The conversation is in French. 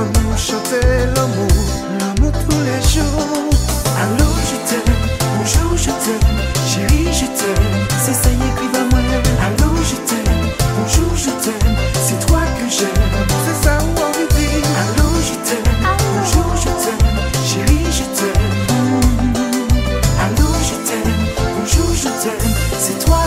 Chanter l'amour, l'amour tous les jours Allô je t'aime, bonjour je t'aime, chérie je t'aime C'est ça y est qui va moi Allô je t'aime, bonjour je t'aime, c'est toi que j'aime C'est ça où on dit Allô je t'aime, bonjour je t'aime, chérie je t'aime Allô je t'aime, bonjour je t'aime, c'est toi